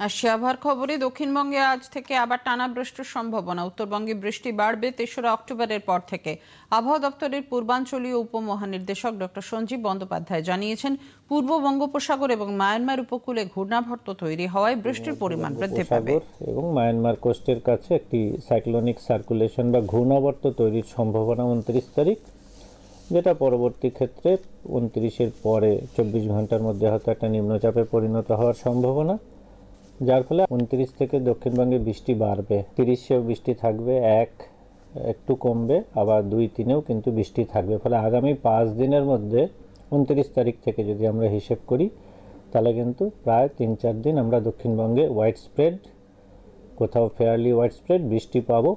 আবহাওয়ার খবরে দক্ষিণবঙ্গে আজ থেকে আবার টানা বৃষ্টির সম্ভাবনা। উত্তরবঙ্গে বৃষ্টি বাড়বে তেসরা অক্টোবরের পর থেকে। আবহাওয়া দপ্তরের পূর্বাঞ্চলীয় উপমহানির্দেশক ডক্টর সঞ্জীব বন্দ্যোপাধ্যায় জানিয়েছেন পূর্ব বঙ্গোপসাগর এবং মায়ানমার উপকূলে ঘূর্ণাবর্ত তৈরি হওয়ায় বৃষ্টির পরিমাণ বৃদ্ধি পাবে। এবং মায়ানমার কোস্টের কাছে একটি সাইক্লোনিক সার্কুলেশন বা ঘূর্ণাবর্ত তৈরির সম্ভাবনা উনত্রিশ তারিখ যেটা পরবর্তী ক্ষেত্রে উনত্রিশের পরে চব্বিশ ঘণ্টার মধ্যে হয়তো একটা নিম্নচাপে পরিণত হওয়ার সম্ভাবনা। যার ফলে উনত্রিশ থেকে দক্ষিণবঙ্গে বৃষ্টি বাড়বে। তিরিশেও বৃষ্টি থাকবে, এক, একটু কমবে, আবার দুই, তিনেও কিন্তু বৃষ্টি থাকবে। ফলে আগামী পাঁচ দিনের মধ্যে উনত্রিশ তারিখ থেকে যদি আমরা হিসেব করি, তাহলে কিন্তু প্রায় তিন, চার দিন আমরা দক্ষিণবঙ্গে হোয়াইট স্প্রেড কোথাও ফেয়ারলি হোয়াইট স্প্রেড বৃষ্টি পাবো।